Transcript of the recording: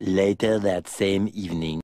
Later that same evening.